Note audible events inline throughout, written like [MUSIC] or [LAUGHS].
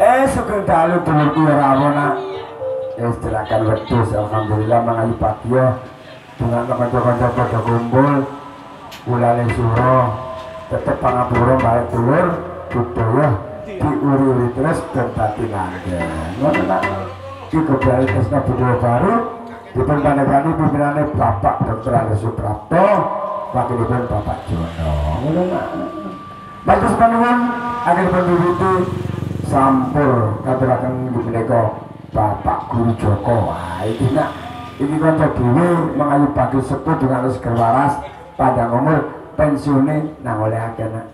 Eh sugeng dalu dulurku ora ana. Wis tirakan wedhus alhamdulillah mangayu pagi ya. Dengan kanca-kanca padha kumpul. Bulane suro tetep pangapura balik dulur budaya diuri-uri terus dadi langgeng. Ngono nak. Iki kebali tresna budaya baru dipun panekani pimpinane Bapak Dr. Ali Suprapto, wakilipun Bapak Jono. Ngono nak. Bagus panuwun akhir pendidikan sampur katuraken ibu menika Bapak Guru Joko. Wah, iki nak iki kanca dhewe mengayu pagi sepuh dengan seger waras panjang umur pensiune nang oleh akeh nak. [LAUGHS]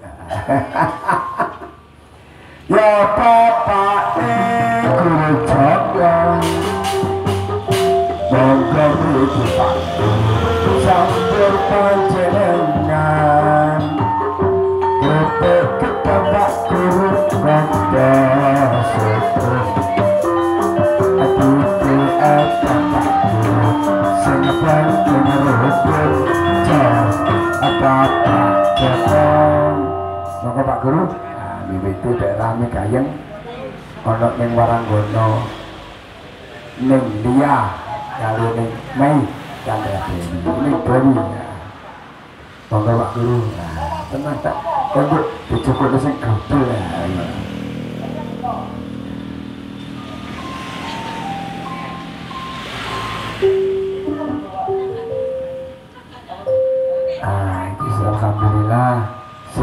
ya Bapak Guru Joko. Monggo ibu Pak. Sampur panjenengan. Jepong Maka Pak Guru. Miwitu dek rame gayeng. Ono ning waranggono. Ning dia Kali ning Mei. Chandra Dewi. Ini Dewi ya. Monggo Pak Guru. Nah, tenang tak Untuk dijemput sing gabel ya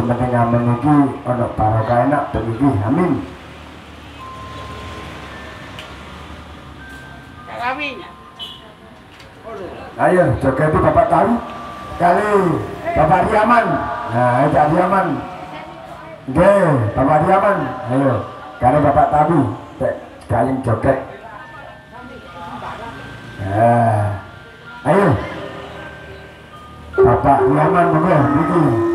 sementing amen iki ana barokah enak begini amin ayo jogeti bapak kali kali bapak Riaman nah itu Riaman Oke, Bapak Riaman, ayo. Kali Bapak tek kayang joget. Nah, ayo. Bapak Riaman, monggo, niki.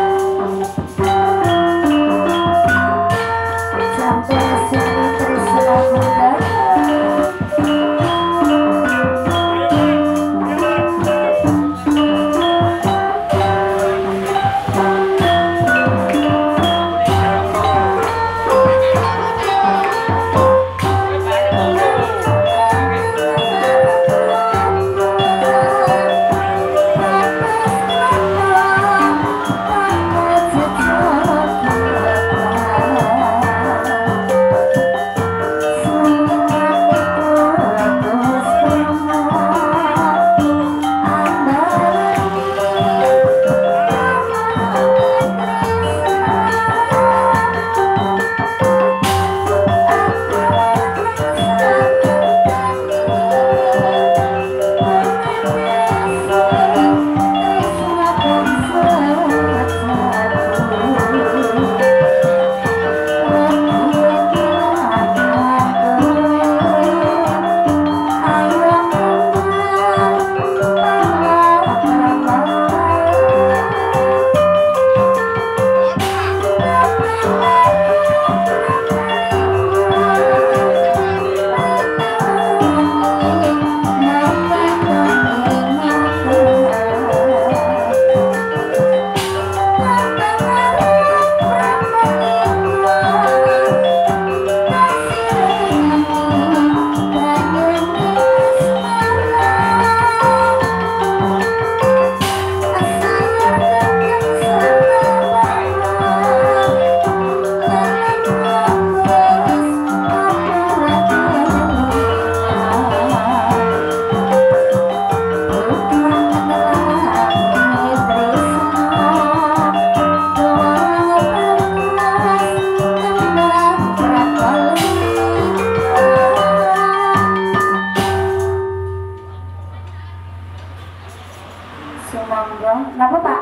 Kenapa Pak?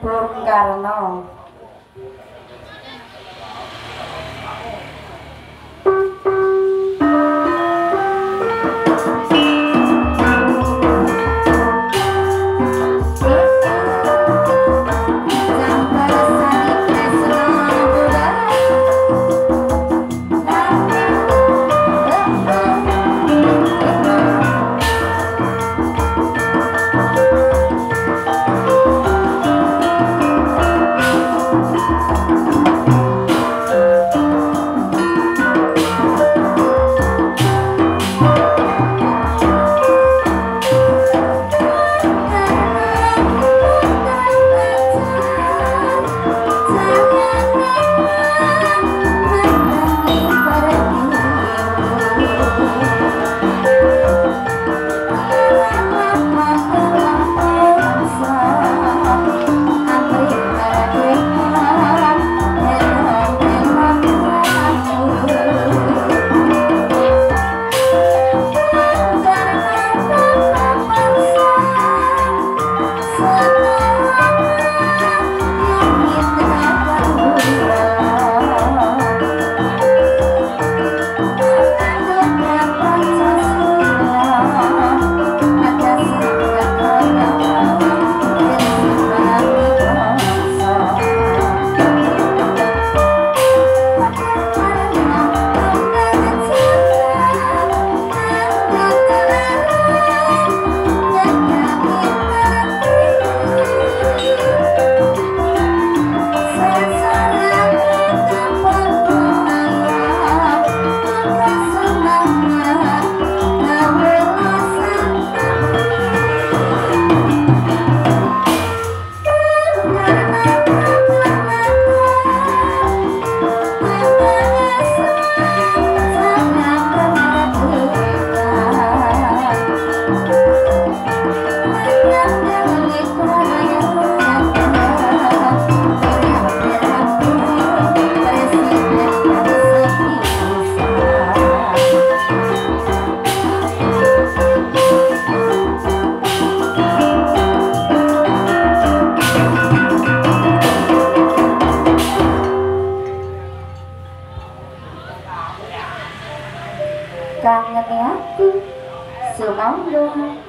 Bung Karno. Bóng.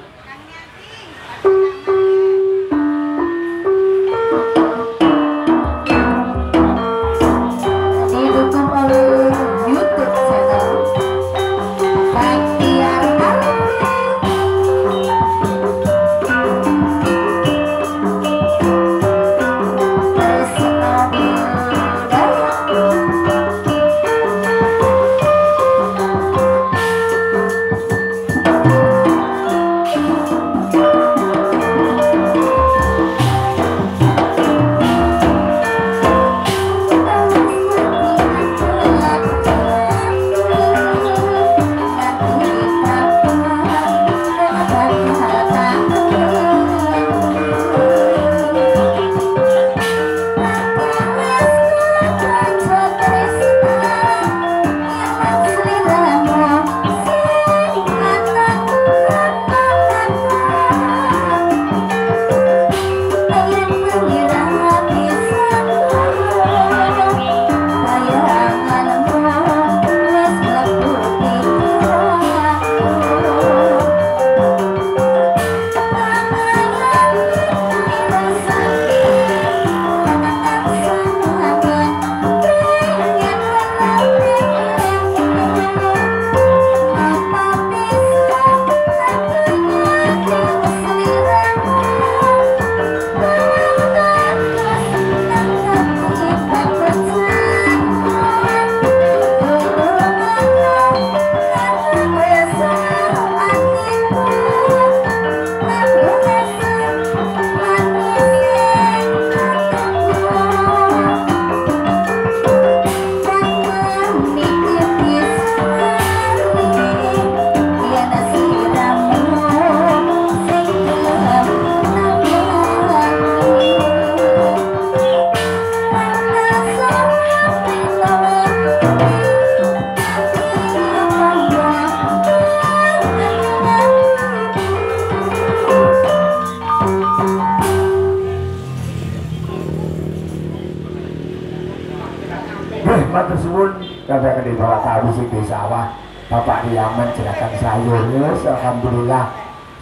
Matur suwun sampai ke dibawa sih di sawah. Bapak Riaman silakan sayur yes, alhamdulillah.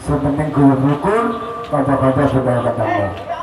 Sementing gulung rukun, kocok-kocok sudah ketemu.